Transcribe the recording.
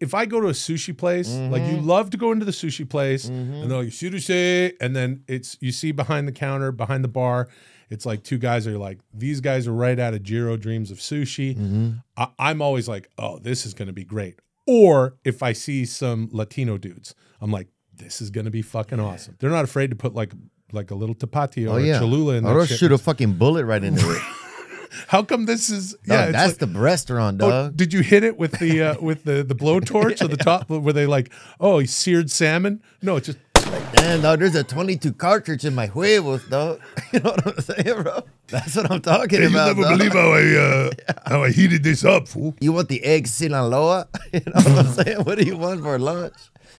if I go to a sushi place, like Mm-hmm. you love to go into the sushi place and they're like sushi, and then it's you see behind the counter, behind the bar, it's like two guys are like these guys are right out of Jiro Dreams of Sushi. Mm-hmm. I, I'm always like, oh, this is gonna be great. Or if I see some Latino dudes, I'm like, this is gonna be fucking awesome. They're not afraid to put like like a little tapatio Oh or yeah, Cholula in or that they'll shoot a fucking bullet right into it. How come this is? yeah, Yeah, that's like- the restaurant, Oh, dog. did you hit it with the uh, with the the blowtorch at the top? Were they like, oh, seared salmon? No, it's just Damn, dog, there's a 22 cartridge in my huevos, dog. You know what I'm saying, bro? That's what I'm talking about. dog. believe how I uh, how I heated this up, fool. You want the egg Sinaloa? You know what I'm saying? What do you want for lunch?